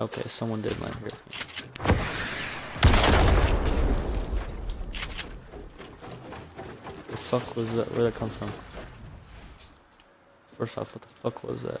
Okay, someone did land here. The fuck was that? Where'd that come from? First off, what the fuck was that?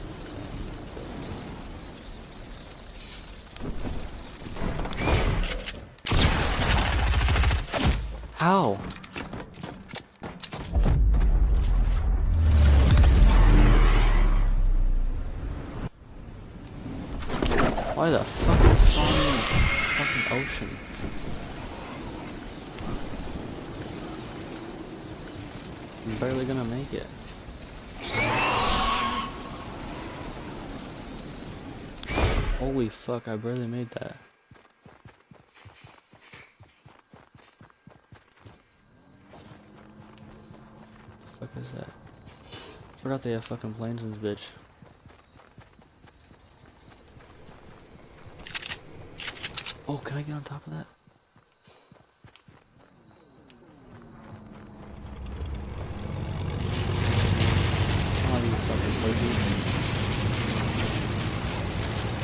How? Why the fuck is spawning in the fucking ocean? I'm barely gonna make it. Holy fuck, I barely made that. fuck is that? Forgot they have fucking planes in this bitch. Oh, can I get on top of that? On, you fucking pussy.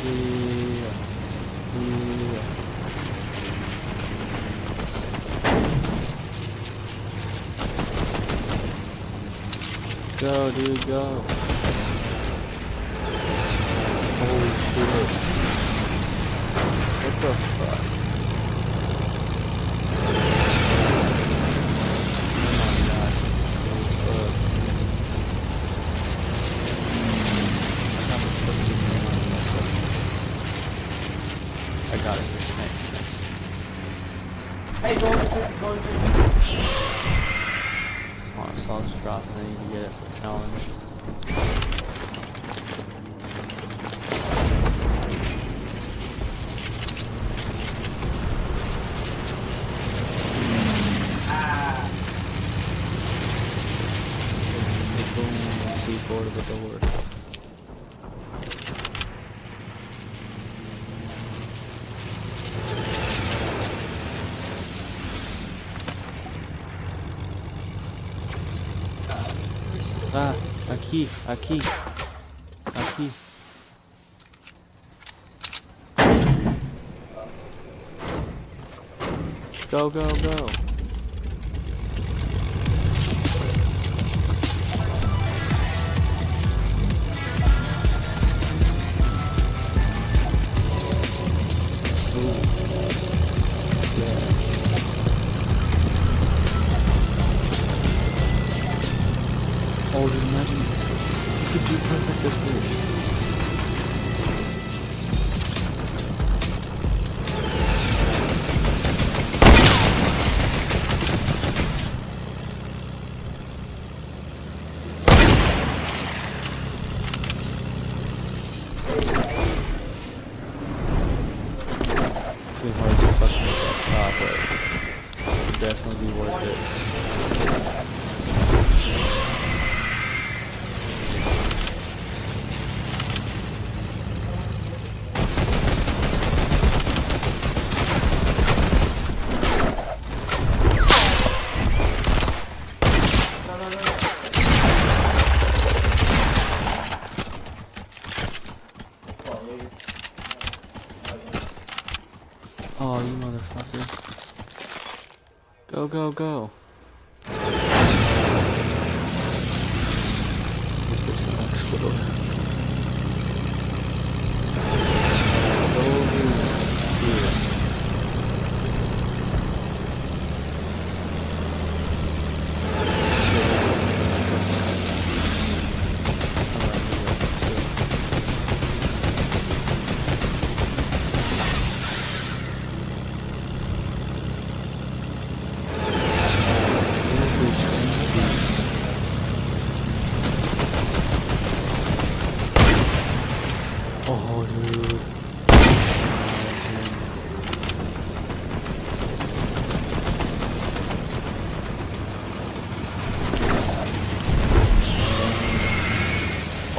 Yeah. Go, dude, go. Holy shit. What the fuck? Oh my gosh, this is cool as fuck. I got the fuck this thing on myself. I got it, you're sniping this. Hey, go to go to Come on, so I'll just drop and I need to get it for the challenge. Boom, C4 to the door. Ah, aqui, aqui, aqui. Go, go, go.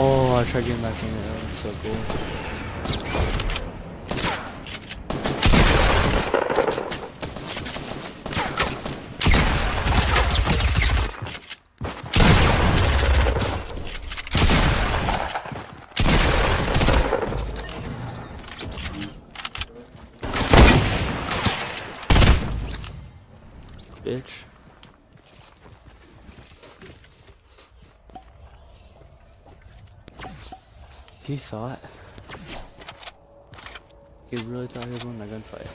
Oh, I tried getting back in there. That was so cool. Bitch. He thought. He really thought he was winning that gunfight.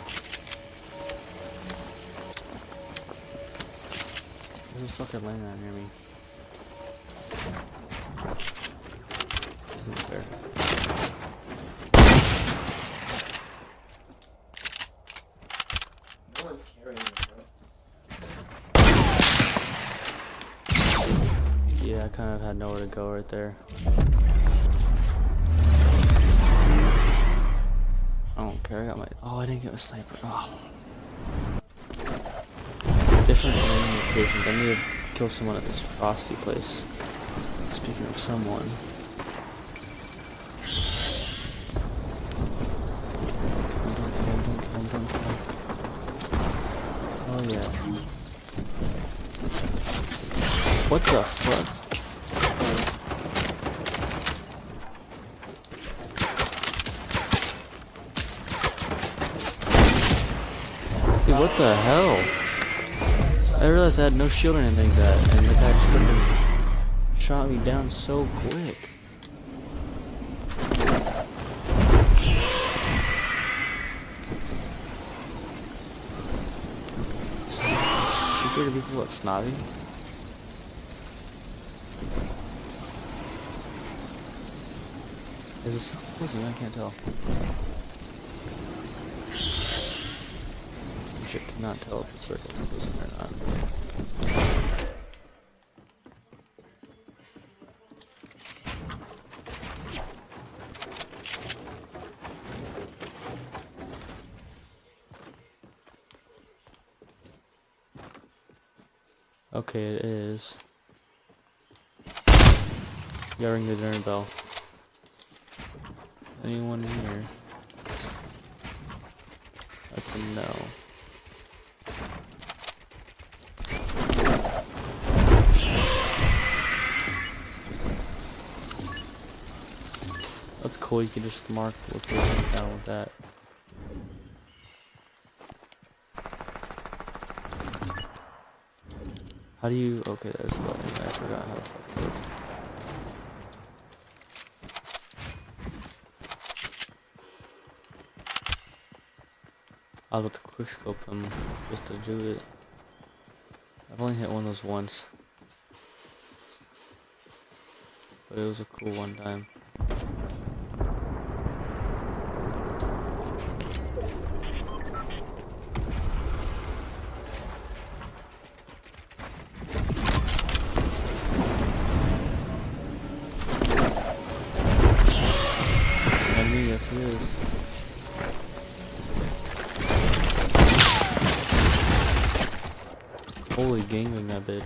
There's a fucking landing near me. This isn't fair. No one's carrying it, bro. Yeah, I kind of had nowhere to go right there. I don't care. I got my. Oh, I didn't get a sniper. Oh. Different landing locations. I need to kill someone at this frosty place. Speaking of someone. Oh yeah. What the fuck? Dude, what the hell? I realized I had no shield or anything like that, and the guy just shot me down so quick. Care people what snobby? Is this listen, I can't tell. You should cannot tell if the circle's closing or not. Okay, it is. Yeah, ring the dinner bell. Anyone here? That's a no. That's cool, you can just mark down with that. How do you, okay, that's loading, I forgot how to it. I was about to quickscope them just to do it. I've only hit one of those once. But it was a cool one time. Holy gaming that bitch.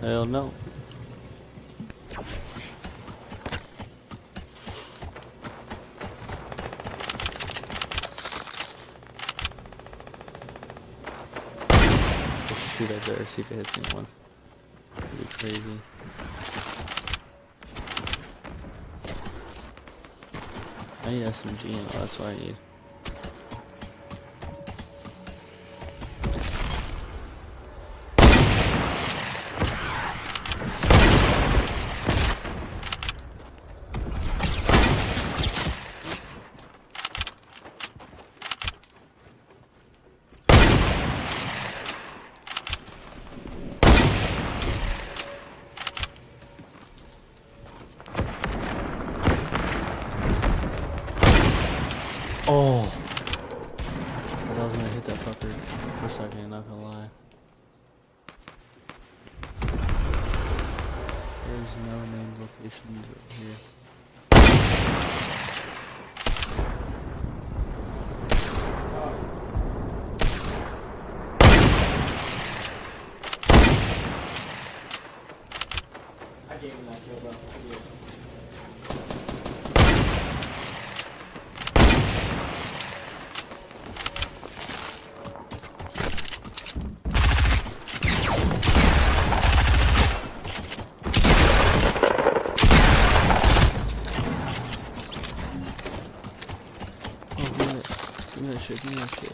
Hell no. There, see if it hits anyone. That'd be crazy. I need SMG that's what I need. I was gonna hit that fucker for a second, not gonna lie. There's no named locations here. I gave him that kill, bro. I did. Oh, give me that, give me that shit, give me that shit. Need that Thank you.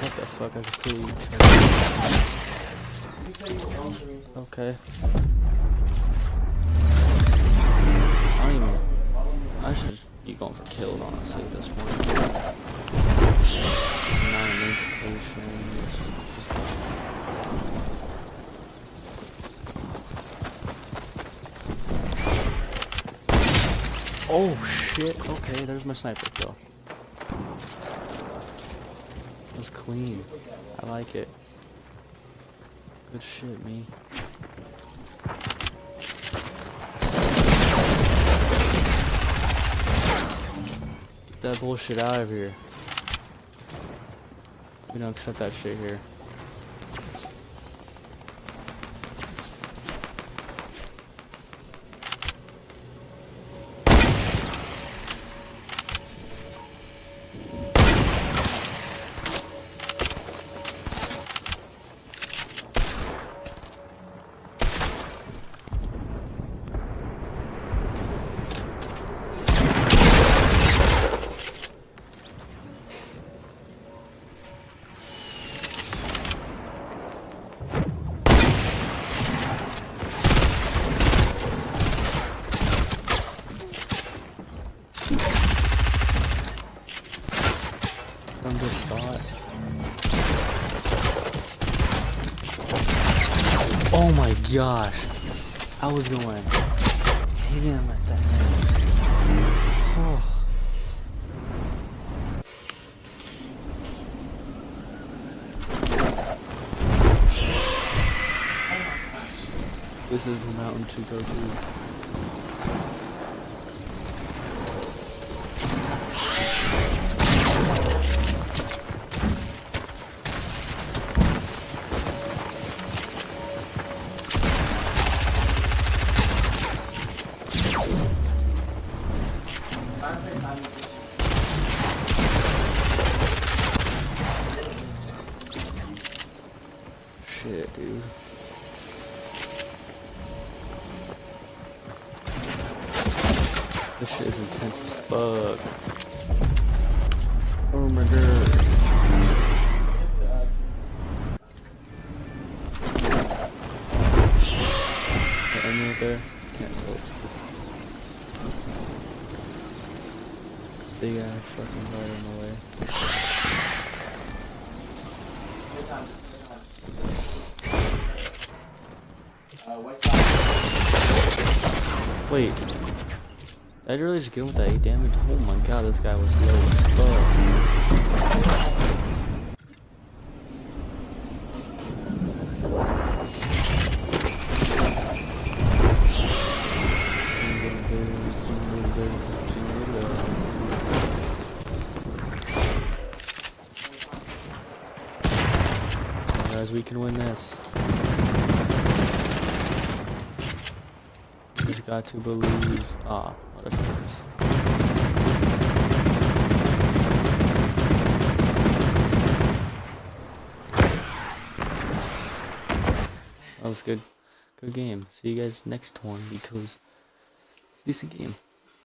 What the fuck, I completely turned Should be going for kills, honestly, at this point. It's not an invocation. It's just, just Oh shit! Okay, there's my sniper kill. That's clean. I like it. Good shit, me. That bullshit out of here. We don't accept that shit here. Gosh. I was going. Hit him at that. Oh. This is the mountain to go to. Dude. This shit is intense as fuck. Oh my god. The enemy there? Can't. It's Big ass fucking right in the way. Good time, good time. Wait. I really just get him with that 8 damage? Oh my god, this guy was low as fuck. Guys, we can win this. Just got to believe. Ah, motherfuckers. That was good. Good game. See you guys next one because it's a decent game.